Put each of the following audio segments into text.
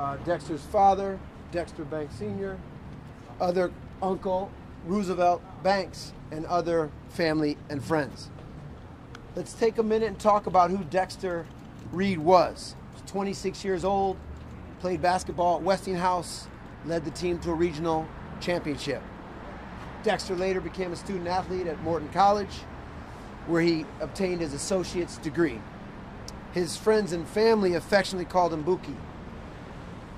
uh, Dexter's father, Dexter Banks Sr., other uncle, Roosevelt Banks, and other family and friends. Let's take a minute and talk about who Dexter Reed was. He's 26 years old, played basketball at Westinghouse, led the team to a regional championship. Dexter later became a student athlete at Morton College, where he obtained his associate's degree. His friends and family affectionately called him Buki.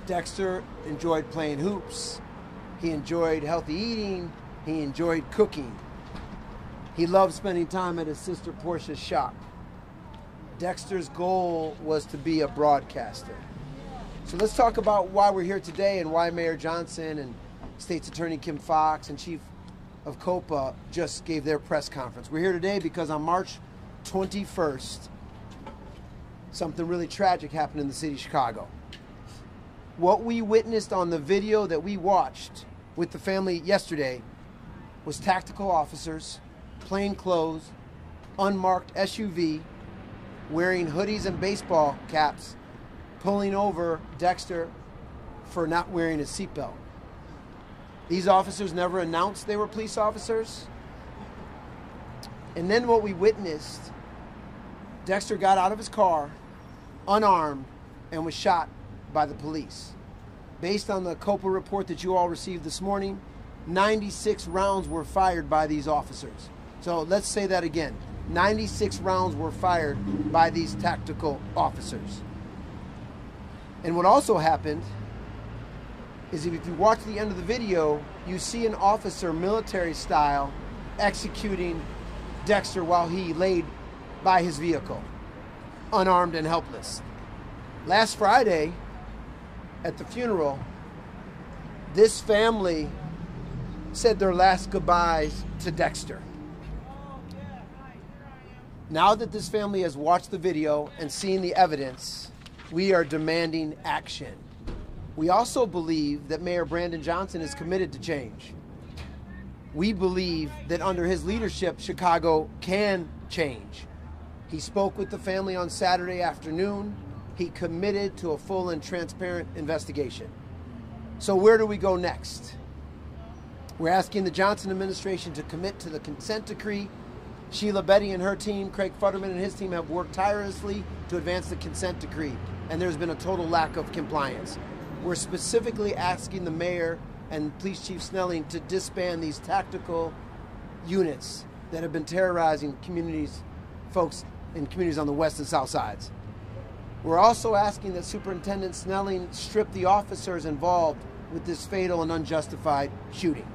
Dexter enjoyed playing hoops, he enjoyed healthy eating, he enjoyed cooking. He loved spending time at his sister Porscha's shop. Dexter's goal was to be a broadcaster. So let's talk about why we're here today and why Mayor Johnson and State's Attorney Kim Foxx and Chief of COPA just gave their press conference. We're here today because on March 21st, something really tragic happened in the city of Chicago. What we witnessed on the video that we watched with the family yesterday was tactical officers, plain clothes, unmarked SUV, wearing hoodies and baseball caps, pulling over Dexter for not wearing a seatbelt. These officers never announced they were police officers. And then what we witnessed Dexter got out of his car unarmed and was shot by the police. Based on the COPA report that you all received this morning, 96 rounds were fired by these officers. So let's say that again 96 rounds were fired by these tactical officers. And what also happened is if you watch the end of the video, you see an officer, military style, executing Dexter while he laid by his vehicle, unarmed and helpless. Last Friday, at the funeral, this family said their last goodbyes to Dexter. Now that this family has watched the video and seen the evidence, we are demanding action. We also believe that Mayor Brandon Johnson is committed to change. We believe that under his leadership, Chicago can change. He spoke with the family on Saturday afternoon. He committed to a full and transparent investigation. So, where do we go next? We're asking the Johnson administration to commit to the consent decree. Sheila Bedi and her team, Craig Futterman and his team have worked tirelessly to advance the consent decree, and there's been a total lack of compliance. We're specifically asking the mayor and Police Chief Snelling to disband these tactical units that have been terrorizing communities, folks in communities on the west and south sides. We're also asking that Superintendent Snelling strip the officers involved with this fatal and unjustified shooting.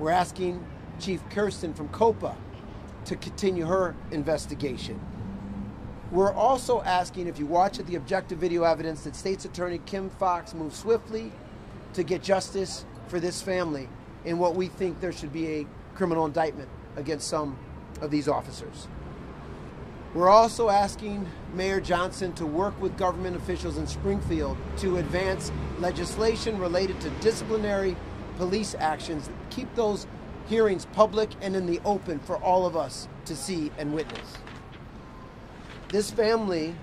We're asking Chief Kersten from COPA to continue her investigation. We're also asking, if you watch the objective video evidence, that State's Attorney Kim Foxx move swiftly to get justice for this family in what we think there should be a criminal indictment against some of these officers. We're also asking Mayor Johnson to work with government officials in Springfield to advance legislation related to disciplinary police actions. Keep those hearings public and in the open for all of us to see and witness. This family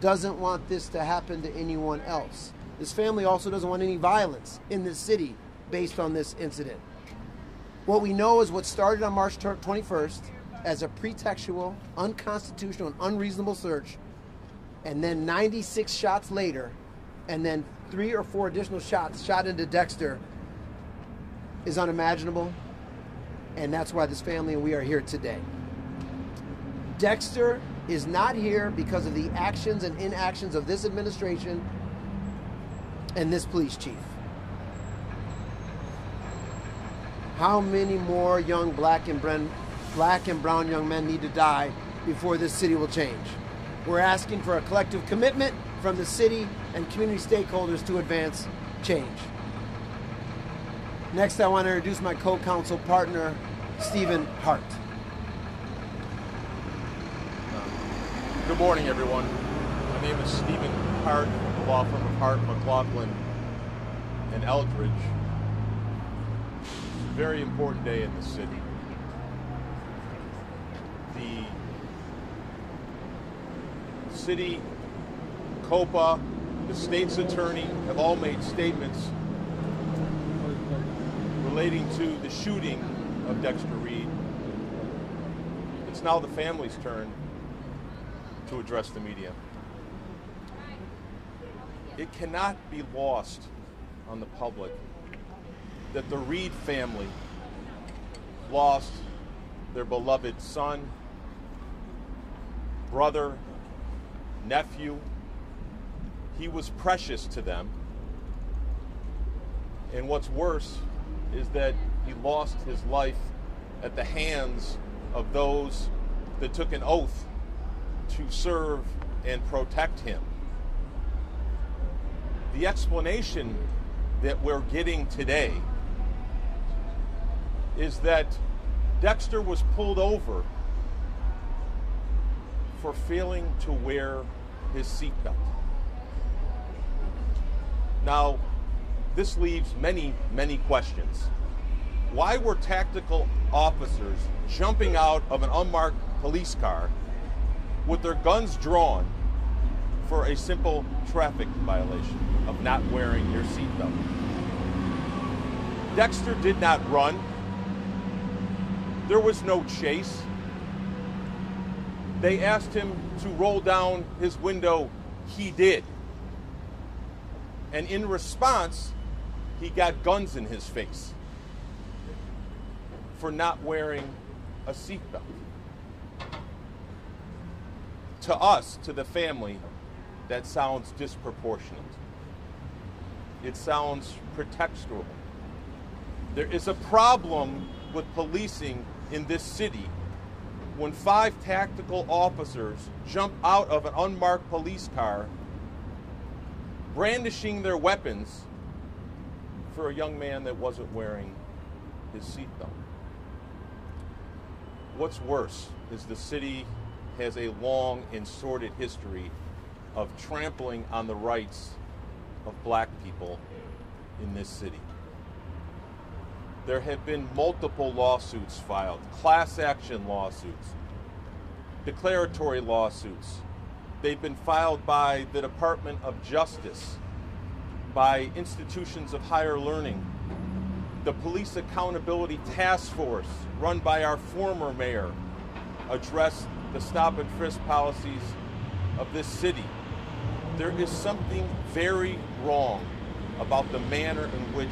doesn't want this to happen to anyone else. This family also doesn't want any violence in this city based on this incident. What we know is what started on March 21st as a pretextual, unconstitutional, and unreasonable search, and then 96 shots later, and then three or four additional shots shot into Dexter is unimaginable, and that's why this family and we are here today. Dexter is not here because of the actions and inactions of this administration and this police chief. How many more young black and brown, black and brown young men need to die before this city will change? We're asking for a collective commitment from the city and community stakeholders to advance change. Next, I want to introduce my co-counsel partner, Stephen Hart. Good morning, everyone. My name is Stephen Hart, the law firm of Hart, McLaughlin, and Eldridge. It's a very important day in the city. The city, COPA, the state's attorney have all made statements relating to the shooting of Dexter Reed. It's now the family's turn to address the media. It cannot be lost on the public that the Reed family lost their beloved son, brother, nephew. He was precious to them. And what's worse is that he lost his life at the hands of those that took an oath to serve and protect him. The explanation that we're getting today is that Dexter was pulled over for failing to wear his seatbelt. Now, this leaves many, many questions. Why were tactical officers jumping out of an unmarked police car with their guns drawn for a simple traffic violation of not wearing your seatbelt? Dexter did not run. There was no chase. They asked him to roll down his window. He did. And in response, he got guns in his face for not wearing a seatbelt. To us, to the family, that sounds disproportionate. It sounds pretextual. There is a problem with policing in this city when five tactical officers jump out of an unmarked police car brandishing their weapons for a young man that wasn't wearing his seatbelt. What's worse is the city has a long and sordid history of trampling on the rights of black people in this city there have been multiple lawsuits filed, class action lawsuits, declaratory lawsuits. They've been filed by the Department of Justice, by institutions of higher learning, the Police Accountability Task Force, run by our former mayor, addressed the stop and frisk policies of this city. There is something very wrong about the manner in which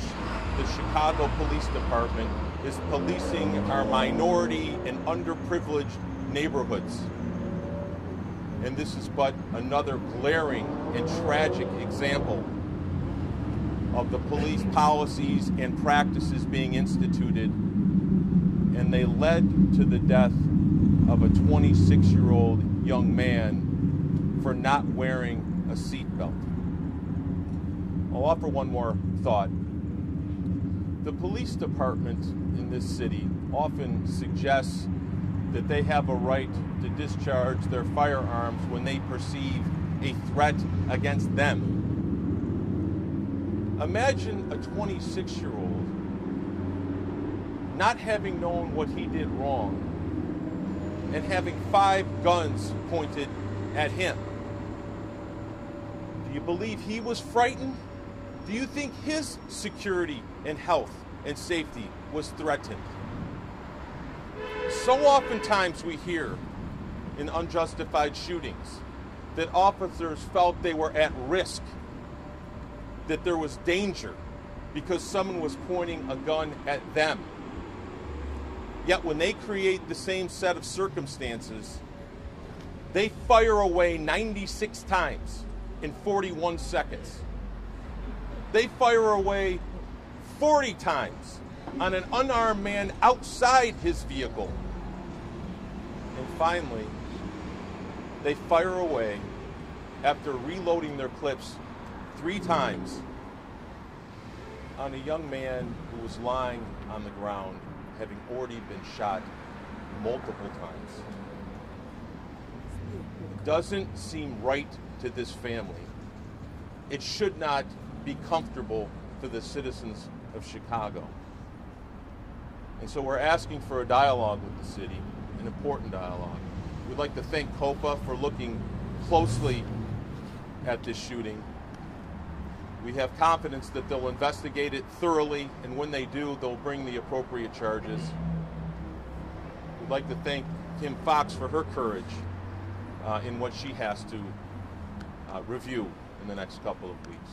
the Chicago Police Department is policing our minority and underprivileged neighborhoods. And this is but another glaring and tragic example of the police policies and practices being instituted, and they led to the death of a 26 year old young man for not wearing a seatbelt. I'll offer one more thought. The police department in this city often suggests that they have a right to discharge their firearms when they perceive a threat against them. Imagine a 26 year old not having known what he did wrong and having five guns pointed at him. Do you believe he was frightened? Do you think his security and health and safety was threatened? So oftentimes we hear in unjustified shootings that officers felt they were at risk, that there was danger because someone was pointing a gun at them. Yet when they create the same set of circumstances, they fire away 96 times in 41 seconds they fire away 40 times on an unarmed man outside his vehicle. And finally, they fire away after reloading their clips three times on a young man who was lying on the ground, having already been shot multiple times. It doesn't seem right to this family. It should not be comfortable for the citizens of Chicago. And so we're asking for a dialogue with the city, an important dialogue. We'd like to thank COPA for looking closely at this shooting. We have confidence that they'll investigate it thoroughly, and when they do, they'll bring the appropriate charges. We'd like to thank Kim Foxx for her courage uh, in what she has to uh, review in the next couple of weeks.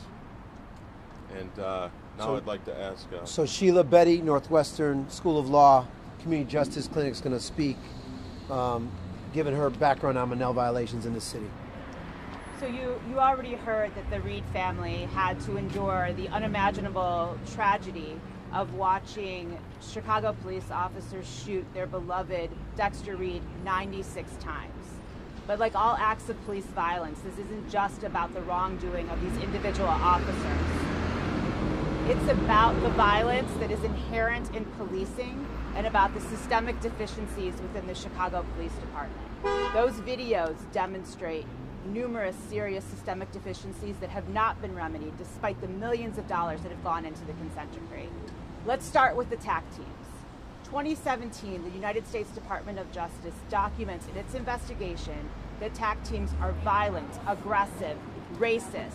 And uh, now So- I'd like to ask. Uh, So Sheila Bedi, Northwestern School of Law, Community Justice Clinic is going to speak, um, given her background on Monell violations in the city. So you, you already heard that the Reed family had to endure the unimaginable tragedy of watching Chicago police officers shoot their beloved Dexter Reed 96 times. But like all acts of police violence, this isn't just about the wrongdoing of these individual officers. It's about the violence that is inherent in policing and about the systemic deficiencies within the Chicago Police Department. Those videos demonstrate numerous serious systemic deficiencies that have not been remedied despite the millions of dollars that have gone into the consent decree. Let's start with the TAC teams. 2017, the United States Department of Justice documents in its investigation that TAC teams are violent, aggressive, racist,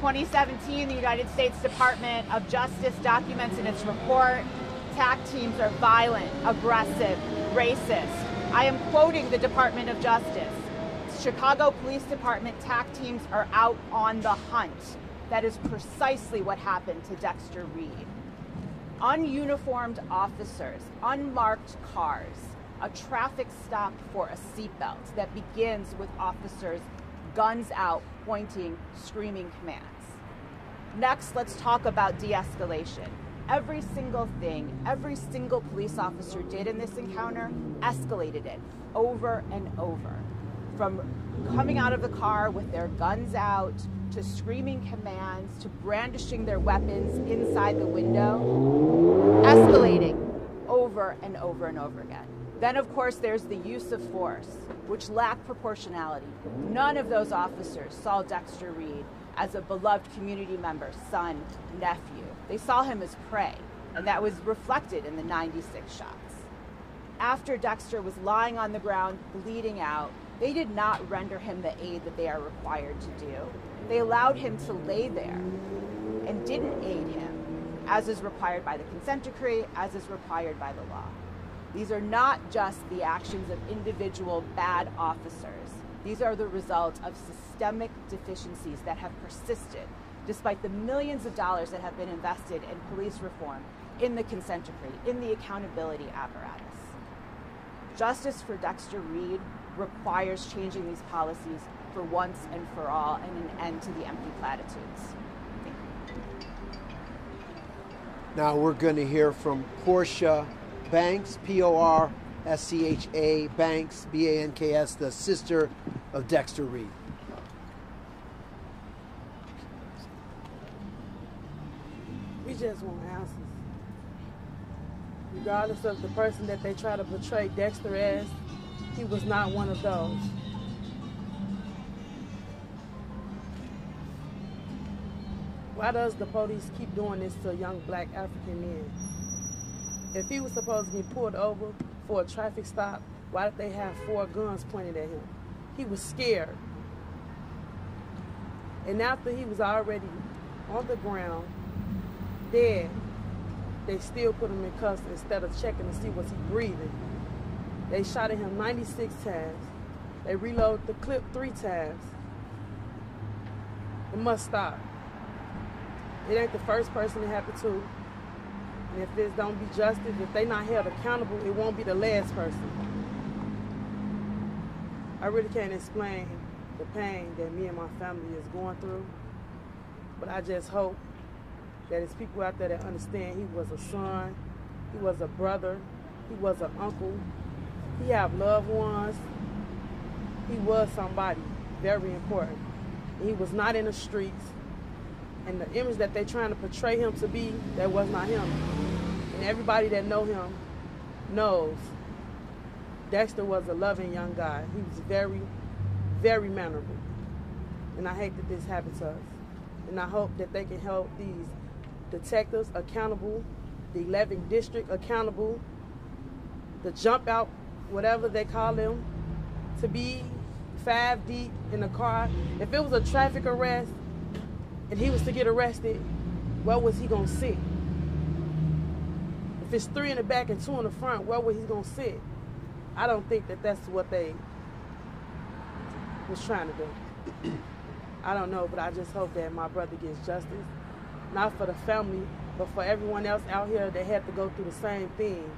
2017, the United States Department of Justice documents in its report TAC teams are violent, aggressive, racist. I am quoting the Department of Justice. Chicago Police Department TAC teams are out on the hunt. That is precisely what happened to Dexter Reed. Ununiformed officers, unmarked cars, a traffic stop for a seatbelt that begins with officers guns out, pointing, screaming commands. Next, let's talk about de escalation. Every single thing, every single police officer did in this encounter escalated it over and over. From coming out of the car with their guns out, to screaming commands, to brandishing their weapons inside the window, escalating over and over and over again. Then, of course, there's the use of force, which lacked proportionality. None of those officers saw Dexter Reed as a beloved community member, son, nephew. They saw him as prey, and that was reflected in the 96 shots. After Dexter was lying on the ground, bleeding out, they did not render him the aid that they are required to do. They allowed him to lay there and didn't aid him, as is required by the consent decree, as is required by the law. These are not just the actions of individual bad officers. These are the result of systemic deficiencies that have persisted despite the millions of dollars that have been invested in police reform, in the consent decree, in the accountability apparatus. Justice for Dexter Reed requires changing these policies for once and for all and an end to the empty platitudes. Thank you. Now we're going to hear from Porscha Banks, P O R S C H A Banks, B A N K S, the sister of Dexter Reed. We just want answers. Regardless of the person that they try to portray Dexter as, he was not one of those. Why does the police keep doing this to young black African men? If he was supposed to get pulled over for a traffic stop, why did they have four guns pointed at him? He was scared. And after he was already on the ground, dead, they still put him in cuffs instead of checking to see was he breathing. They shot at him 96 times. They reloaded the clip three times. It must stop. It ain't the first person it happened to. And if this don't be justice, if they not held accountable, it won't be the last person. I really can't explain the pain that me and my family is going through. But I just hope that there's people out there that understand he was a son, he was a brother, he was an uncle, he have loved ones, he was somebody very important. He was not in the streets. And the image that they're trying to portray him to be, that was not him. And everybody that know him knows Dexter was a loving young guy. He was very, very mannerable. And I hate that this happened to us. And I hope that they can help these detectives accountable, the 11th district accountable, the jump out, whatever they call them, to be five deep in a car. If it was a traffic arrest and he was to get arrested, where was he gonna sit? If it's three in the back and two in the front, where was he gonna sit? I don't think that that's what they was trying to do. I don't know, but I just hope that my brother gets justice, not for the family, but for everyone else out here that had to go through the same thing.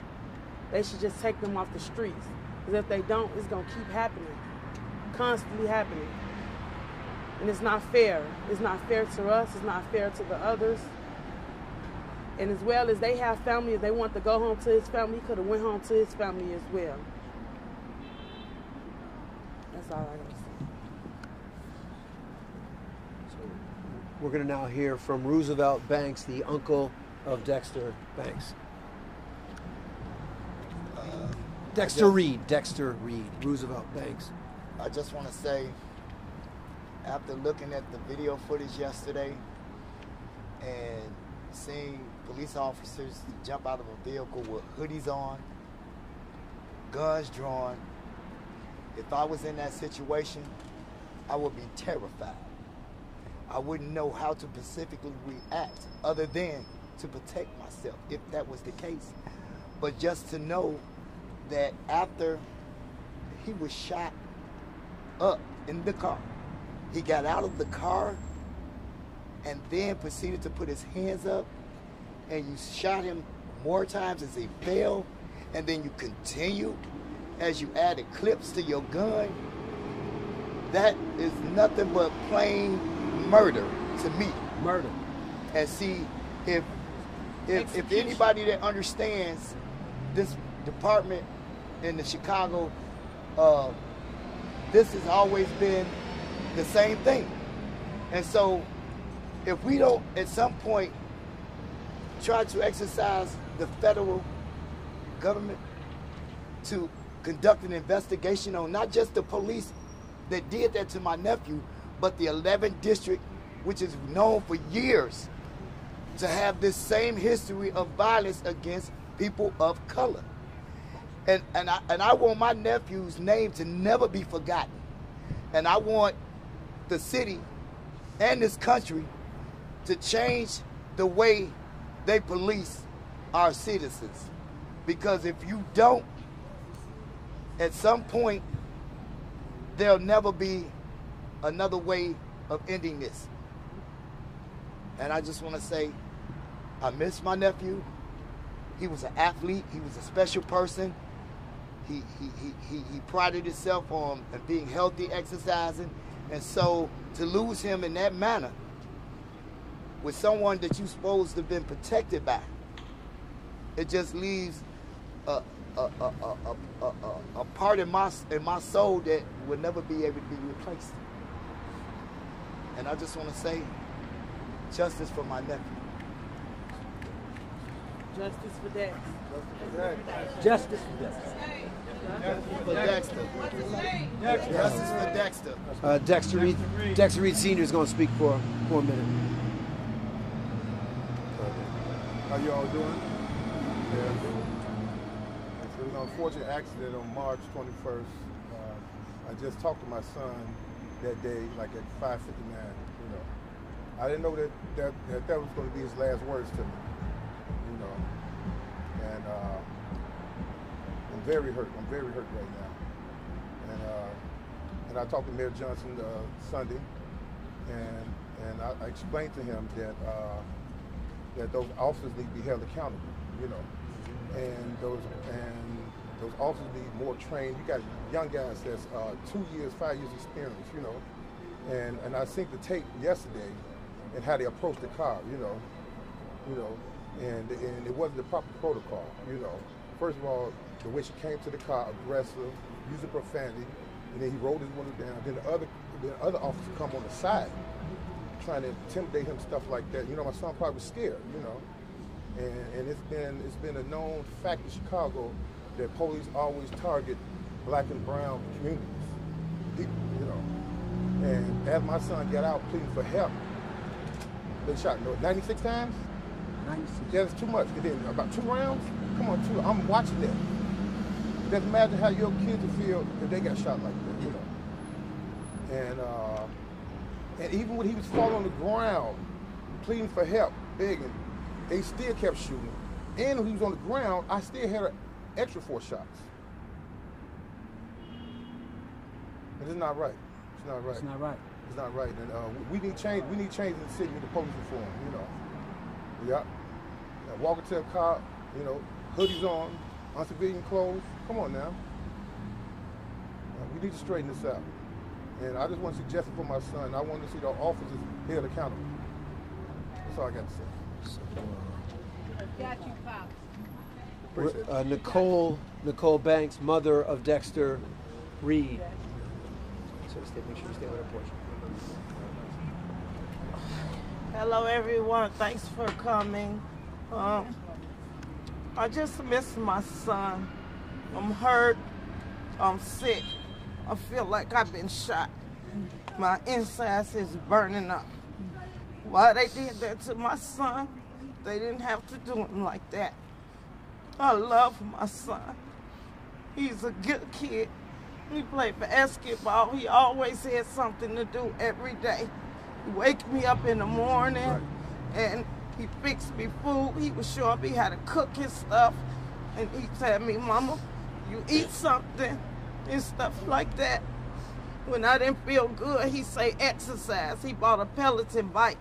They should just take them off the streets. Because if they don't, it's going to keep happening, constantly happening. And it's not fair. It's not fair to us. It's not fair to the others. And as well as they have family, if they want to go home to his family, he could have went home to his family as well. That's all I got to say. We're going to now hear from Roosevelt Banks, the uncle of Dexter Banks. Uh, Dexter yes. Reed, Dexter Reed, Roosevelt Banks. I just want to say, after looking at the video footage yesterday and seeing police officers jump out of a vehicle with hoodies on, guns drawn, if I was in that situation, I would be terrified. I wouldn't know how to specifically react other than to protect myself if that was the case. But just to know that after he was shot up in the car, he got out of the car and then proceeded to put his hands up and you shot him more times as he fell and then you continue as you added clips to your gun. That is nothing but plain murder to me. Murder. And see, if if, if anybody that understands this department in the Chicago, uh, this has always been the same thing. And so, if we don't at some point try to exercise the federal government to conduct an investigation on not just the police that did that to my nephew, but the 11th district, which is known for years to have this same history of violence against people of color. And, and, I, and I want my nephew's name to never be forgotten. And I want the city and this country to change the way they police our citizens. Because if you don't, at some point, there'll never be another way of ending this. And I just want to say, I miss my nephew. He was an athlete. He was a special person. He, he, he, he, he prided himself on being healthy, exercising. And so to lose him in that manner with someone that you're supposed to have been protected by, it just leaves a, a, a, a, a, a, a part in my, in my soul that will never be able to be replaced. And I just want to say, justice for my nephew. Justice for Dex. Justice for Dexter. For Dexter. Justice for Dexter. Uh, Dexter Reed, Dexter Reed Sr. is going to speak for, for a minute. How you all doing? Yeah. Was an unfortunate accident on March 21st. Uh, I just talked to my son that day, like at 5:59. You know, I didn't know that that that, that was going to be his last words to me. You know, and uh, very hurt. I'm very hurt right now. And uh, and I talked to Mayor Johnson uh, Sunday, and and I, I explained to him that. Uh, that those officers need to be held accountable, you know, and those and those officers need more trained. You got young guys that's uh, two years, five years experience, you know, and and I seen the tape yesterday and how they approached the car, you know, you know, and and it wasn't the proper protocol, you know. First of all, the way she came to the car, aggressive, using profanity, and then he rolled his window down. Then the other the other officer come on the side trying to intimidate him, stuff like that. You know, my son probably was scared, you know. And, and it's been it's been a known fact in Chicago that police always target black and brown communities, people, you know. And as my son got out pleading for help, they shot no 96 times. 96. Yeah, that's too much. And then about two rounds. Come on, two. I'm watching that. Just imagine how your kids would feel if they got shot like that, you know. And uh, and even when he was falling on the ground, pleading for help, begging, they still kept shooting. And when he was on the ground, I still had an extra four shots. And it's not right. It's not right. It's not right. It's not right. And uh, we need change. We need change in the city with the police reform. You know. Yeah. yeah walking to a car, you know, hoodies on, on civilian clothes. Come on now. Uh, we need to straighten this out. And I just want to suggest it for my son. I want to see the officers held accountable. That's all I got to say. Got you, Pops. Uh, Nicole Nicole Banks, mother of Dexter Reed. So stay, make sure you stay with her portion. Hello, everyone. Thanks for coming. Um, I just miss my son. I'm hurt. I'm sick. I feel like I've been shot. My insides is burning up. Why they did that to my son? They didn't have to do him like that. I love my son. He's a good kid. He played basketball. He always had something to do every day. He wake me up in the morning and he fixed me food. He was showing me how to cook his stuff. And he said me, Mama, you eat something and stuff like that. When I didn't feel good, he say exercise. He bought a Peloton bike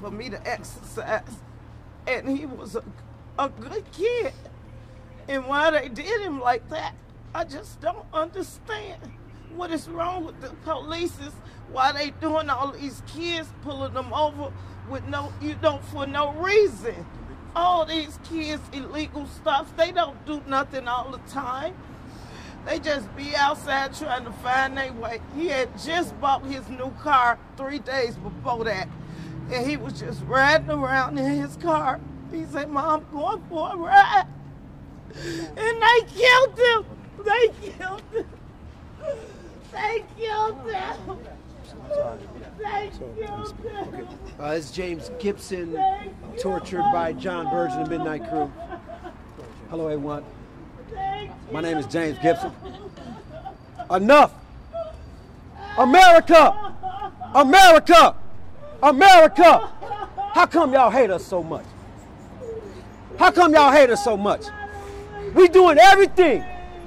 for me to exercise. And he was a, a good kid. And why they did him like that, I just don't understand. What is wrong with the police is why they doing all these kids, pulling them over with no, you know, for no reason. All these kids, illegal stuff, they don't do nothing all the time. They just be outside trying to find their way. He had just bought his new car three days before that. And he was just riding around in his car. He said, Mom, I'm going for a ride. And they killed him. They killed him. They killed him. Killed. Uh, is James Gibson, tortured by John Burge and the Midnight Crew. Hello, everyone. My name is James Gibson. Enough! America! America! America! How come y'all hate us so much? How come y'all hate us so much? We doing everything.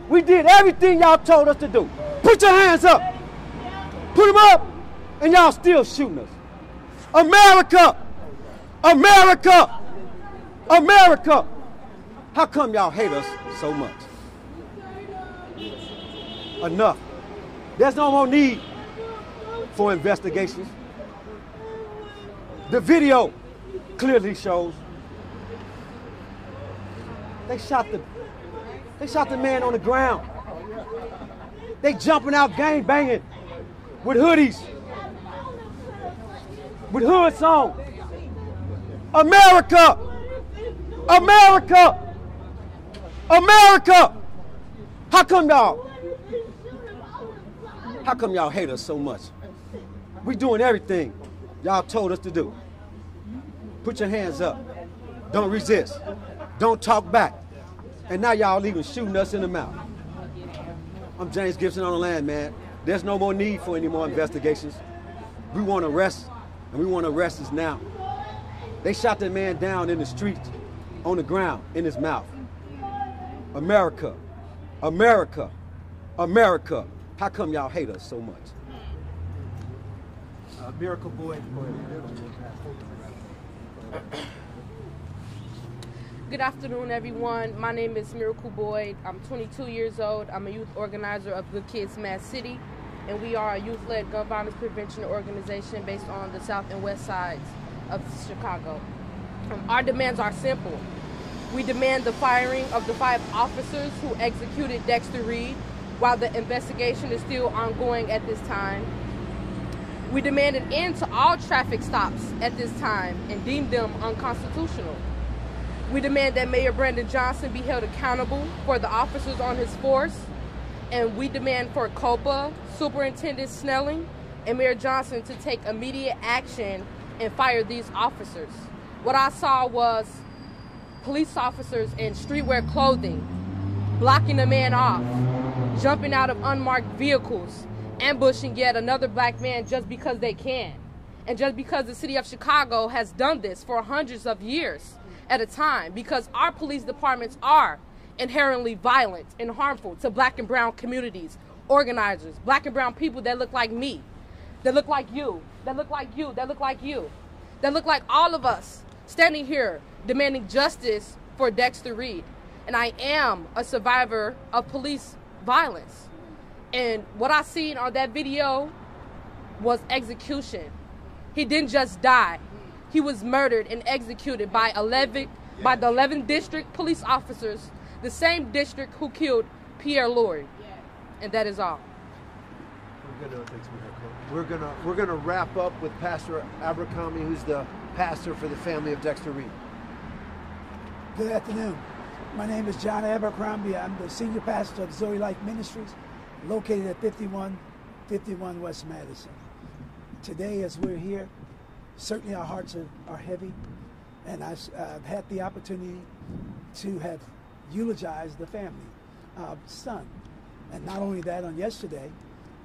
We did everything y'all told us to do. Put your hands up. Put them up. And y'all still shooting us. America! America! America! How come y'all hate us so much? Enough. There's no more need for investigations. The video clearly shows they shot the they shot the man on the ground. They jumping out gang banging with hoodies, with hoods on. America! America! America! How come y'all? How come y'all hate us so much? We doing everything y'all told us to do. Put your hands up. Don't resist. Don't talk back. And now y'all even shooting us in the mouth. I'm James Gibson on the land, man. There's no more need for any more investigations. We want to arrest, and we want to arrest us now. They shot that man down in the street, on the ground, in his mouth. America, America, America. How come y'all hate us so much? Uh, Miracle Boyd. Good afternoon, everyone. My name is Miracle Boyd. I'm 22 years old. I'm a youth organizer of Good Kids Mad City, and we are a youth-led gun violence prevention organization based on the south and west sides of Chicago. Um, our demands are simple. We demand the firing of the five officers who executed Dexter Reed while the investigation is still ongoing at this time. We demand an end to all traffic stops at this time and deem them unconstitutional. We demand that Mayor Brandon Johnson be held accountable for the officers on his force. And we demand for COPA, Superintendent Snelling, and Mayor Johnson to take immediate action and fire these officers. What I saw was police officers in streetwear clothing blocking a man off, jumping out of unmarked vehicles, ambushing yet another black man just because they can. And just because the city of Chicago has done this for hundreds of years at a time, because our police departments are inherently violent and harmful to black and brown communities, organizers, black and brown people that look like me, that look like you, that look like you, that look like you, that look like all of us standing here demanding justice for Dexter Reed. And I am a survivor of police violence. And what I seen on that video was execution. He didn't just die. He was murdered and executed by 11 by the 11th district police officers, the same district who killed Pierre Loury. And that is all. We're gonna, we're gonna we're gonna wrap up with Pastor Abercrombie, who's the pastor for the family of Dexter Reed. Good afternoon. My name is John Abercrombie. I'm the senior pastor of Zoe Life Ministries, located at 5151 West Madison. Today, as we're here, certainly our hearts are, are heavy, and I, have had the opportunity to have eulogized the family, uh, son. And not only that, on yesterday,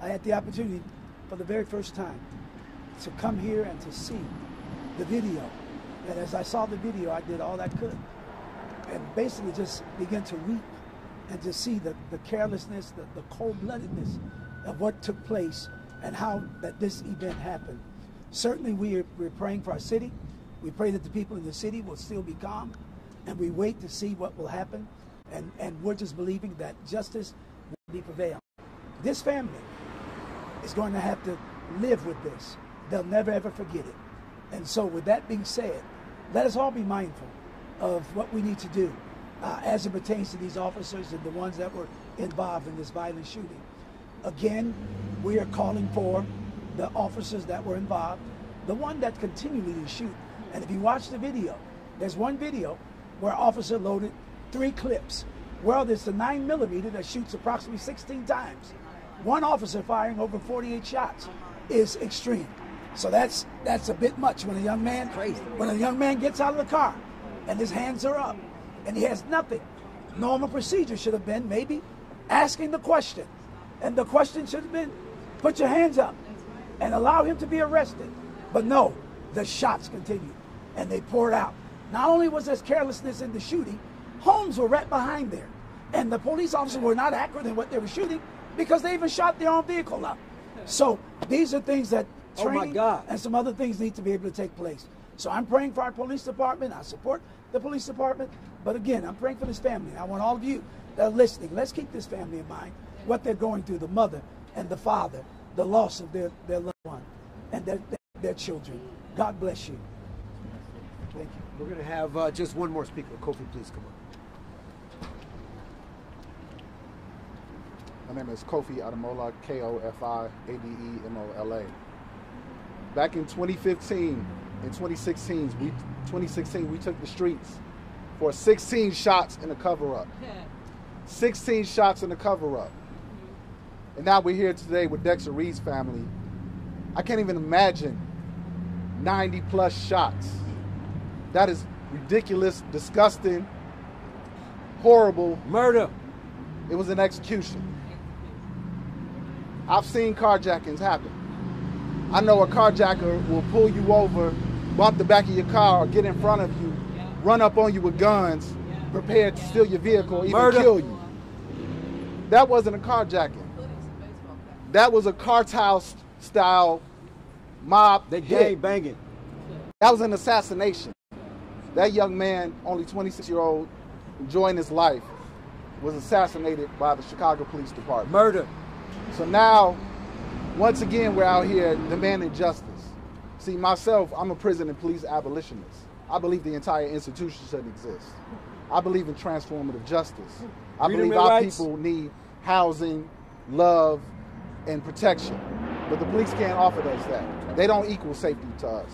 I had the opportunity for the very first time to come here and to see the video. And as I saw the video, I did all I could. And basically just began to weep and to see the, the carelessness, the, the cold-bloodedness of what took place and how that this event happened. Certainly we are, we're praying for our city. We pray that the people in the city will still be calm and we wait to see what will happen. And, and we're just believing that justice will be prevailed. This family is going to have to live with this. They'll never ever forget it. And so, with that being said, let us all be mindful of what we need to do uh, as it pertains to these officers and the ones that were involved in this violent shooting. Again, we are calling for the officers that were involved, the one that continually to shoot. And if you watch the video, there's one video where officer loaded three clips. Well, there's a nine millimeter that shoots approximately 16 times. One officer firing over 48 shots is extreme. So that's that's a bit much when a young man Crazy. when a young man gets out of the car and his hands are up and he has nothing. Normal procedure should have been maybe asking the question. And the question should have been put your hands up and allow him to be arrested. But no, the shots continued and they poured out. Not only was there carelessness in the shooting, homes were right behind there. And the police officers were not accurate in what they were shooting because they even shot their own vehicle up. So these are things that oh training oh and some other things need to be able to take place. So I'm praying for our police department. I support the police department. But again, I'm praying for this family. I want all of you that are listening, let's keep this family in mind, what they're going through, the mother and the father, the loss of their, their loved one and their, their, their children. God bless you. Thank you. We're going to have uh, just one more speaker. Kofi, please come on. My name is Kofi Ademola, K O F I A D E M O L A. Back in 2015 and 2016, we 2016 we took the streets for 16 shots in a cover up. 16 shots in a cover up. And now we're here today with Dexter Reed's family. I can't even imagine 90 plus shots. That is ridiculous, disgusting, horrible. Murder. It was an execution. I've seen carjackings happen. I know a carjacker will pull you over, bump the back of your car, or get in front of you, run up on you with guns, prepared to steal your vehicle, even Murder. kill you. That wasn't a carjacking. That was a cartel style mob. They gang banging. That was an assassination. That young man, only 26 year old, enjoying his life, was assassinated by the Chicago Police Department. Murder. So now once again, we're out here demanding justice. See, myself, I'm a prison and police abolitionist. I believe the entire institution should exist. I believe in transformative justice. I Freedom believe our rights. people need housing, love, and protection. But the police can't offer us that. They don't equal safety to us.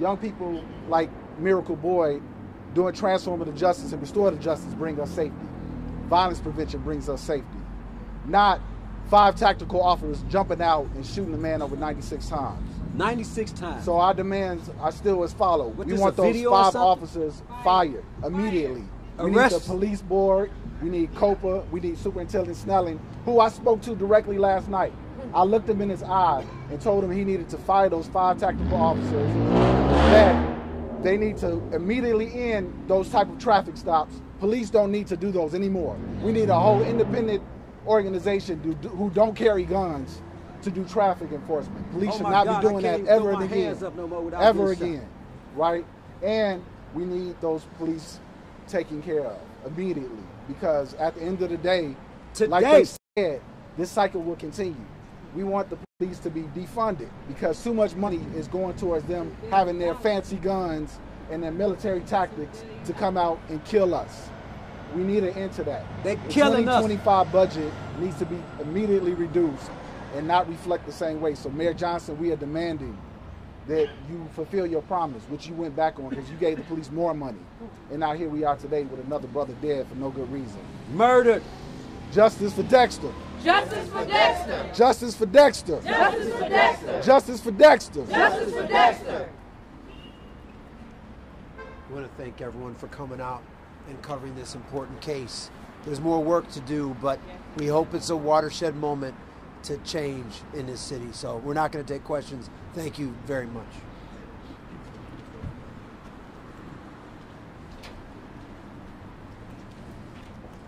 Young people like Miracle Boyd doing transformative justice and restorative justice bring us safety. Violence prevention brings us safety. Not five tactical officers jumping out and shooting a man over 96 times. 96 times. So our demands are still as follow. What, we want those five officers fired immediately. We need the police board. We need COPA. We need Superintendent Snelling, who I spoke to directly last night. I looked him in his eye and told him he needed to fire those five tactical officers. That they need to immediately end those type of traffic stops. Police don't need to do those anymore. We need a whole independent organization do, who don't carry guns to do traffic enforcement. Police Oh should not God, be doing that ever again. no ever shot. again, right? And we need those police taken care of immediately because at the end of the day, like they said, this cycle will continue. We want the police to be defunded because too much money is going towards them having their fancy guns and their military tactics to come out and kill us. We need an end to that. They the killing us. budget needs to be immediately reduced and not reflect the same way. So, Mayor Johnson, we are demanding that you fulfill your promise, which you went back on because you gave the police more money. And now here we are today with another brother dead for no good reason. Murdered. Justice for Dexter. Justice for Dexter. Justice for Dexter. Justice for Dexter. Justice for Dexter. Justice for Dexter. I want to thank everyone for coming out and covering this important case. There's more work to do, but we hope it's a watershed moment to change in this city. So we're not going to take questions. Thank you very much.